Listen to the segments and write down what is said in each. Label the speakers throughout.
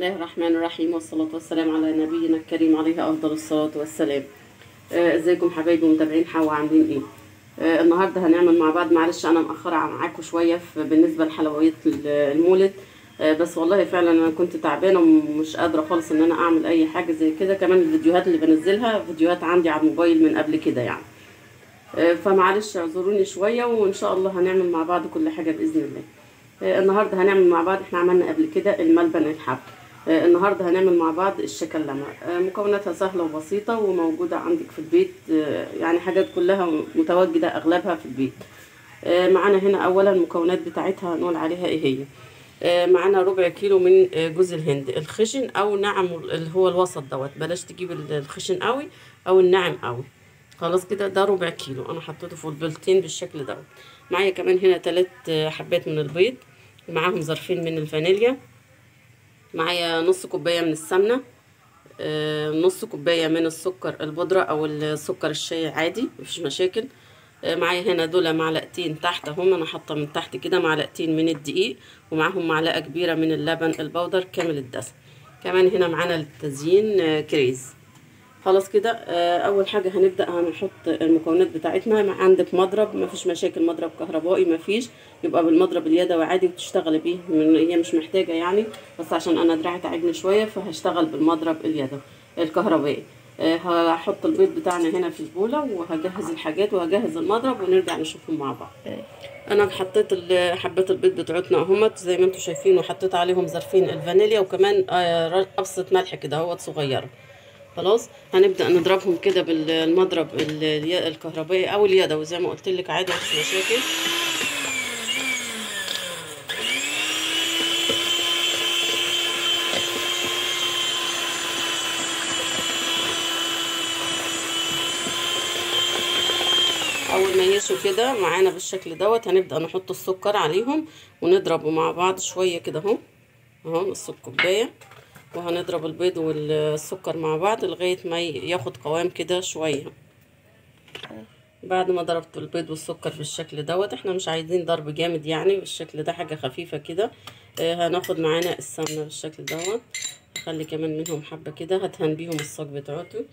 Speaker 1: الله الرحمن الرحيم والصلاة والسلام على نبينا الكريم عليه أفضل الصلاة والسلام. آه، إزيكم حبايبي ومتابعين حوا عاملين إيه؟ آه، النهارده هنعمل مع بعض معلش أنا مأخرة معاكم شوية بالنسبة لحلويات ال- المولد. آه، بس والله فعلا أنا كنت تعبانة ومش قادرة خالص إن أنا أعمل أي حاجة زي كده. كمان الفيديوهات اللي بنزلها فيديوهات عندي على الموبايل من قبل كده يعني. آه، فمعلش اعذروني شوية وإن شاء الله هنعمل مع بعض كل حاجة بإذن الله. آه، النهارده هنعمل مع بعض إحنا عملنا قبل كده الملبن الحب النهارده هنعمل مع بعض الشكلمة. آه، مكوناتها سهلة وبسيطة وموجودة عندك في البيت. آه، يعني حاجات كلها متواجدة أغلبها في البيت. آه، معانا هنا اولا المكونات بتاعتها هنقول عليها إيه هي. آه، معانا ربع كيلو من آه، جوز الهند. الخشن أو ناعم اللي هو الوسط دوت. بلاش تجيب الخشن قوي أو الناعم قوي. خلاص كده ده ربع كيلو. أنا حطيته في البلتين بالشكل دوت. معايا كمان هنا تلات آه، حبات من البيض. ومعاهم ظرفين من الفانيليا. معايا نص كوباية من السمنة آه، نص كوباية من السكر البودرة أو السكر الشاي عادي مفيش مشاكل. آه، معايا هنا دول معلقتين تحت هم أنا حاطة من تحت كده معلقتين من الدقيق ومعاهم معلقة كبيرة من اللبن البودر كامل الدسم. كمان هنا معانا للتزيين آه، كريز. خلاص كده آه، أول حاجة هنبدأ هنحط المكونات بتاعتنا. عندك مضرب ما فيش مشاكل مضرب كهربائي ما فيش. يبقى بالمضرب اليدوي عادي وتشتغلي بيه من هي مش محتاجة يعني. بس عشان أنا دراعي تعبني شوية فهشتغل بالمضرب اليدوي الكهربائي. آه، هحط البيض بتاعنا هنا في البولة وهجهز الحاجات وهجهز المضرب ونرجع نشوفهم مع بعض. أنا حطيت حبات البيض بتاعتنا اهمت زي ما أنتم شايفين وحطيت عليهم ظرفين الفانيليا وكمان آه، قبصه ملح كده أهوت صغيره خلاص هنبدأ نضربهم كده بالمضرب الكهربائي أو اليدوي. زي ما قلت لك عادي مفيش مشاكل. أول ما يسوا كده معانا بالشكل دوت هنبدأ نحط السكر عليهم ونضربه مع بعض شوية كده أهو. أهو نص الكوبايه وهنضرب البيض والسكر مع بعض لغاية ما ياخد قوام كده شوية. بعد ما ضربت البيض والسكر بالشكل دوت إحنا مش عايزين ضرب جامد يعني بالشكل ده حاجة خفيفة كده. آه هناخد معانا السمنة بالشكل دوت. خلي كمان منهم حبة كده هدهن بيهم الصاج بتاعته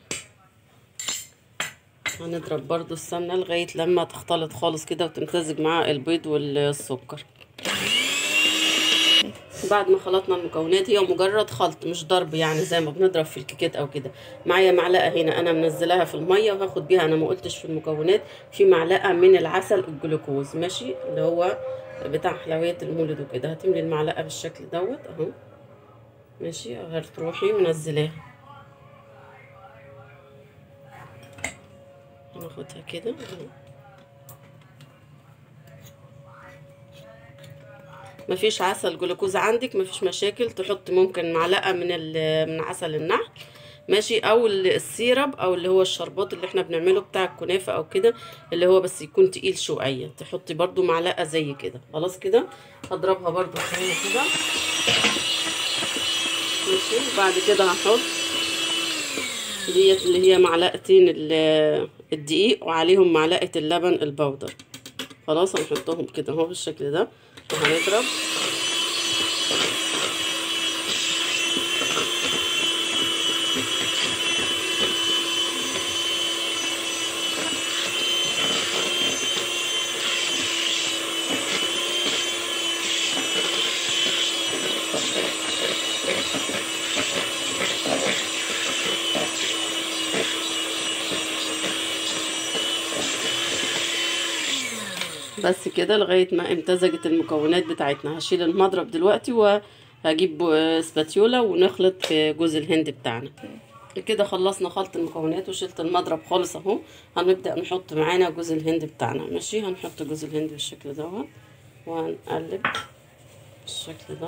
Speaker 1: هنضرب برضو السمنة لغاية لما تختلط خالص كده وتمتزج مع البيض والسكر. بعد ما خلطنا المكونات هي مجرد خلط مش ضرب يعني زي ما بنضرب في الكيكات أو كده. معايا معلقة هنا أنا منزلاها في المية وهاخد بيها أنا ما قلتش في المكونات في معلقة من العسل الجلوكوز ماشي؟ اللي هو بتاع حلويات المولد وكده. هتملي المعلقة بالشكل دوت أهو. ماشي؟ هتروحي منزلاها هناخدها كده. اهو مفيش عسل جلوكوز عندك مفيش مشاكل. تحط ممكن معلقة من من عسل النحل. ماشي. أو السيرب أو اللي هو الشربات اللي إحنا بنعمله بتاع الكنافة أو كده اللي هو بس يكون تقيل شوية. تحطي برضو معلقة زي كده. خلاص كده؟ هضربها برضو شوية كده. ماشي. بعد كده هحط ديت اللي هي معلقتين الدقيق وعليهم معلقة اللبن البودر خلاص هنحطهم كده أهو بالشكل ده. وهنضرب بس كده لغاية ما امتزجت المكونات بتاعتنا. هشيل المضرب دلوقتي وهجيب سباتيولا ونخلط في جوز الهند بتاعنا. كده خلصنا خلط المكونات وشلت المضرب خالص اهو. هنبدأ نحط معانا جوز الهند بتاعنا. ماشي؟ هنحط جوز الهند بالشكل دوت وهنقلب بالشكل ده.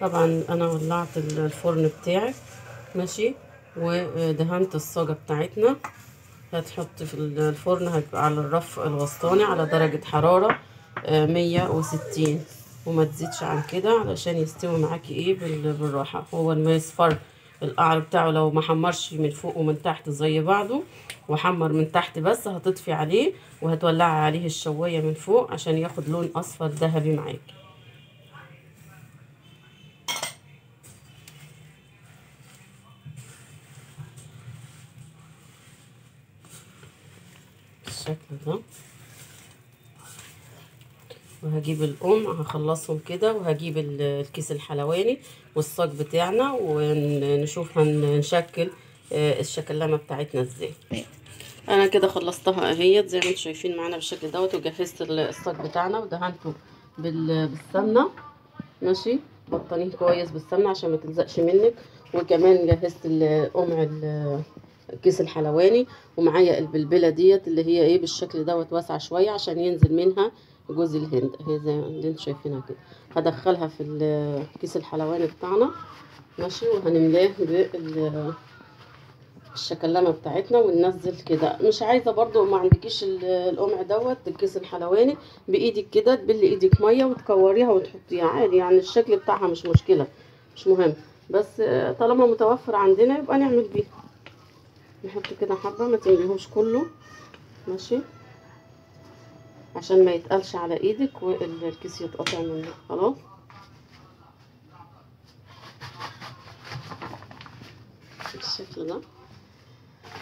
Speaker 1: طبعا أنا ولعت الفرن بتاعي. ماشي؟ ودهنت الصاجة بتاعتنا. هتحط في الفرن هيبقى على الرف الوسطاني على درجة حرارة مية وستين. وما تزيدش عن كده علشان يستوي معاكي إيه بالراحة. هو ما يصفر القعر بتاعه لو ما حمرش من فوق ومن تحت زي بعضه وحمر من تحت بس هتطفي عليه وهتولعي عليه الشواية من فوق عشان ياخد لون أصفر ذهبي معاكي. بالشكل ده. وهجيب القمع هخلصهم كده وهجيب ال- الكيس الحلواني والصاج بتاعنا ونشوف هنشكل آه، الشكلمه بتاعتنا إزاي. أنا كده خلصتها أهيت زي ما أنتم شايفين معانا بالشكل دوت وجهزت ال- الصاج بتاعنا ودهنته بال- بالسمنة. ماشي؟ بطانيه كويس بالسمنة عشان ما تلزقش منك. وكمان جهزت ال- قمع ال- الكيس الحلواني ومعايا البلبلة ديت اللي هي إيه بالشكل دوت واسعة شوية عشان ينزل منها جوز الهند اهي زي اللي أنتم شايفينها كده. هدخلها في الكيس الحلواني بتاعنا ماشي وهنملاه بال الشكلمه بتاعتنا وننزل كده. مش عايزة برضو ما عندكيش ال- القمع دوت الكيس الحلواني بإيدك كده تبلي إيدك مية وتكوريها وتحطيها عادي يعني الشكل بتاعها مش مشكلة مش مهم. بس طالما متوفر عندنا يبقى نعمل بيه نحط كده حبة ما تمليهوش كله. ماشي؟ عشان ما يتقلش على إيدك والكيس يتقطع منك خلاص؟ بالشكل ده.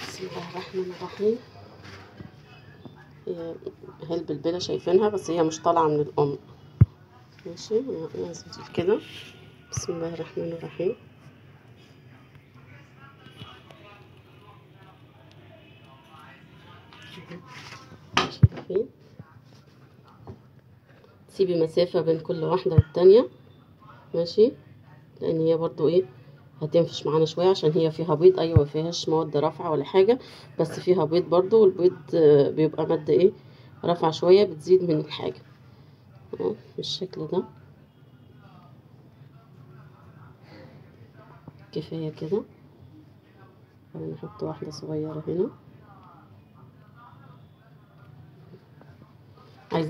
Speaker 1: بسم الله الرحمن الرحيم. هي البلبلة شايفينها بس هي مش طالعة من الأم. ماشي؟ ننزل كده. بسم الله الرحمن الرحيم. شايفين تسيبي مسافة بين كل واحدة والتانية. ماشي؟ لأن هي برضو إيه هتنفش معانا شوية عشان هي فيها بيض. أيوة مفيهاش مواد رافعة ولا حاجة بس فيها بيض برضو والبيض بيبقى مادة إيه رافعة شوية بتزيد من الحاجة. بالشكل ده. كفاية كده. نحط واحدة صغيرة هنا.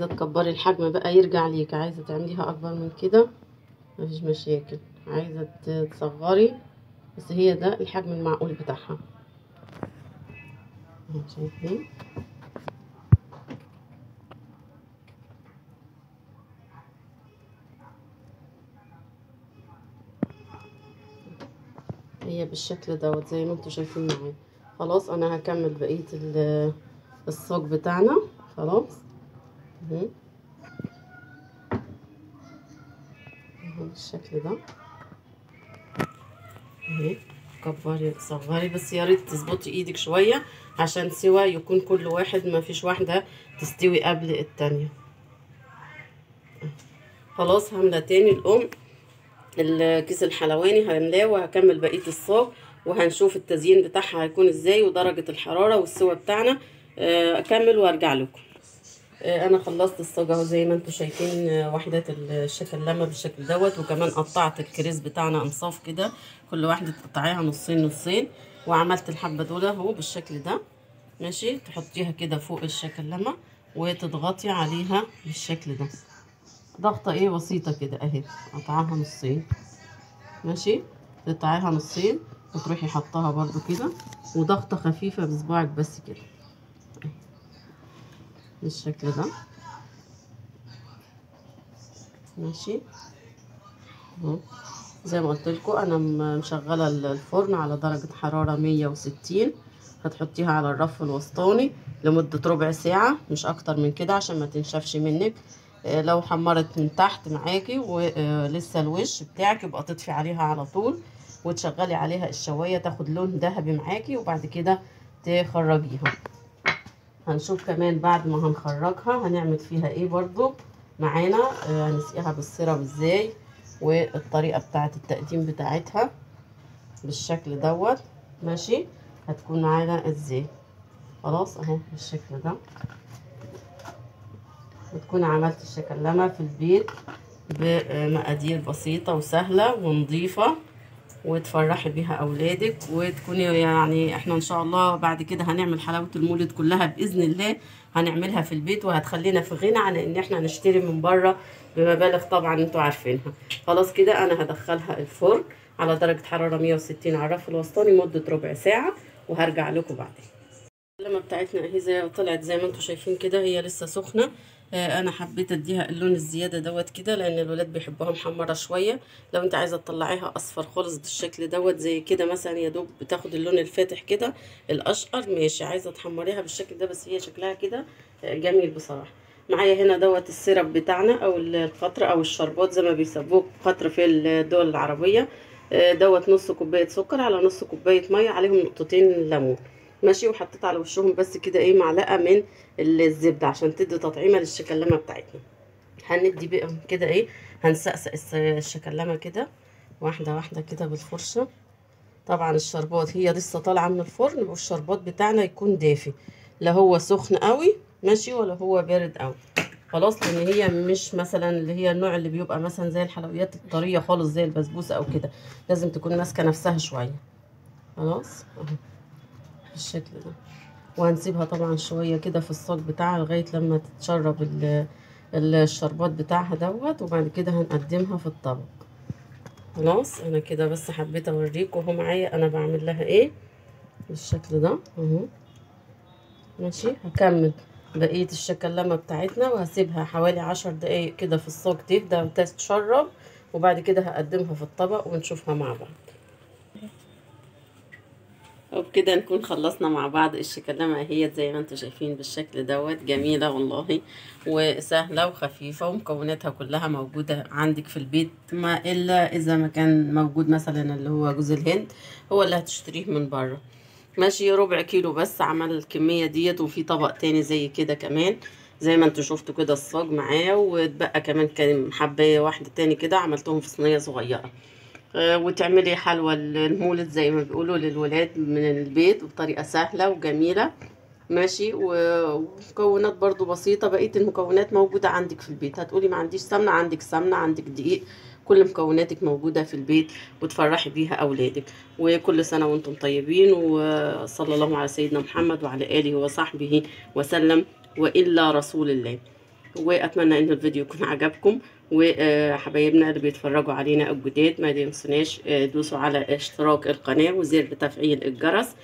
Speaker 1: عايزة تكبري الحجم بقى يرجع ليك. عايزة تعمليها أكبر من كده؟ مفيش مشاكل. عايزة ت- تصغري بس هي ده الحجم المعقول بتاعها. شايفين؟ هي بالشكل دوت زي ما أنتوا شايفين معايا. خلاص أنا هكمل بقية ال- الصاج بتاعنا. خلاص؟ اهو بالشكل ده اهي كبري صغري بس يا ريت تظبطي إيدك شوية عشان سوا يكون كل واحد ما فيش واحدة تستوي قبل التانية خلاص هعملها تاني الام الكيس الحلواني هملاه وهكمل بقيه الصاج وهنشوف التزيين بتاعها هيكون إزاي ودرجه الحراره والسوا بتاعنا اكمل وارجع لكم أنا خلصت الصاج اهو زي ما أنتم شايفين آه، وحدات الشكلمه بالشكل دوت وكمان قطعت الكريز بتاعنا انصاف كده. كل واحدة تقطعيها نصين نصين. وعملت الحبة دول اهو بالشكل ده. ماشي؟ تحطيها كده فوق الشكلمه وتضغطي عليها بالشكل ده. ضغطة إيه؟ بسيطة كده اهي. قطعها نصين. ماشي؟ تقطعيها نصين. وتروحي حطها برضو كده. وضغطة خفيفة بصباعك بس كده. بالشكل ده. ماشي. أهو. زي ما قلت لكم أنا مشغلة ال- الفرن على درجة حرارة 160 هتحطيها على الرف الوسطاني لمدة ربع ساعة مش أكتر من كده عشان ما تنشفش منك. آه، لو حمرت من تحت معاكي ولسه الوش بتاعك يبقى تطفي عليها على طول وتشغلي عليها الشواية تاخد لون ذهبي معاكي وبعد كده تخرجيها. هنشوف كمان بعد ما هنخرجها هنعمل فيها إيه برضو. معانا آه، هنسقيها بالسيرب إزاي والطريقة بتاعة التقديم بتاعتها بالشكل دوت. ماشي؟ هتكون معانا إزاي؟ خلاص أهو بالشكل ده. وتكون عملت الشكلمة في البيت بمقادير بسيطة وسهلة ونظيفة. وتفرحي بيها أولادك وتكوني يعني إحنا إن شاء الله بعد كده هنعمل حلاوة المولد كلها بإذن الله هنعملها في البيت وهتخلينا في غنى عن إن إحنا نشتري من بره بمبالغ طبعا أنتوا عارفينها. خلاص كده أنا هدخلها الفرن على درجة حرارة 160 على الرف الوسطاني مدة ربع ساعة وهرجع لكم بعدين. اللمه بتاعتنا أهي زي طلعت زي ما أنتوا شايفين كده هي لسه سخنة. أنا حبيت أديها اللون الزيادة دوت كده لأن الولاد بيحبوها محمرة شوية. لو أنت عايزة تطلعيها أصفر خالص بالشكل دوت زي كده مثلا يا دوب بتاخد اللون الفاتح كده الأشقر ماشي. عايزة تحمريها بالشكل ده بس هي شكلها كده آه، جميل بصراحة. معايا هنا دوت السيرب بتاعنا أو القطر أو الشربات زي ما بيسموه قطر في الدول العربية. آه، دوت نص كوباية سكر على نص كوباية مية عليهم نقطتين ليمون. ماشي وحطيت على وشهم بس كده إيه معلقة من الزبدة عشان تدي تطعيمة للشكلمة بتاعتنا. هندي بقى كده إيه هنسقسق الشكلمة كده واحدة واحدة كده بالفرشة. طبعا الشربات هي لسه طالعة من الفرن والشربات بتاعنا يكون دافي. لا هو سخن قوي ماشي ولا هو بارد قوي. خلاص لأن هي مش مثلا اللي هي النوع اللي بيبقى مثلا زي الحلويات الطرية خالص زي البسبوسة أو كده. لازم تكون ماسكة نفسها شوية. خلاص؟ اهو بالشكل ده. وهنسيبها طبعا شوية كده في الصاج بتاعها لغاية لما تتشرب ال- الشربات بتاعها دوت وبعد كده هنقدمها في الطبق. خلاص أنا كده بس حبيت اوريكم اهو معايا أنا بعمل لها إيه. بالشكل ده أهو. ماشي هكمل بقية الشكلمة بتاعتنا وهسيبها حوالي عشر دقايق كده في الصاج تهدى وتتشرب وبعد كده هقدمها في الطبق ونشوفها مع بعض. وبكده نكون خلصنا مع بعض. الشكلمة اهي زي ما أنتم شايفين بالشكل دوت. جميلة والله وسهلة وخفيفة ومكوناتها كلها موجودة عندك في البيت ما إلا إذا ما كان موجود مثلا اللي هو جوز الهند هو اللي هتشتريه من بره. ماشي ربع كيلو بس عمل الكمية ديت وفي طبق تاني زي كده كمان زي ما أنتوا شفتوا كده الصاج معايا واتبقى كمان كان حباية واحدة تاني كده عملتهم في صينية صغيرة. آه، وتعملي حلوى المولد زي ما بيقولوا للولاد من البيت بطريقة سهلة وجميلة. ماشي؟ ومكونات برضو بسيطة. بقية المكونات موجودة عندك في البيت. هتقولي ما عنديش سمنة عندك سمنة عندك دقيق. كل مكوناتك موجودة في البيت وتفرحي بيها أولادك. وكل سنة وأنتم طيبين. وصلى الله على سيدنا محمد وعلى آله وصحبه وسلم. وإلا رسول الله. وأتمنى إن الفيديو يكون عجبكم. وحبايبنا اللي بيتفرجوا علينا الجداد ما تنسوناش آه، دوسوا على اشتراك القناة وزر تفعيل الجرس.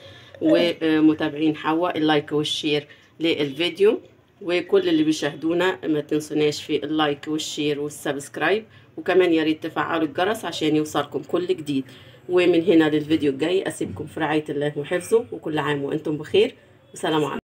Speaker 1: ومتابعين حواء ال like وال share للفيديو. وكل اللي بيشاهدونا ما تنسوناش في ال like وال share وال subscribe. وكمان يا ريت تفعلوا الجرس عشان يوصلكم كل جديد. ومن هنا للفيديو الجاي أسيبكم في رعاية الله وحفظه. وكل عام وأنتم بخير. وسلام عليكم.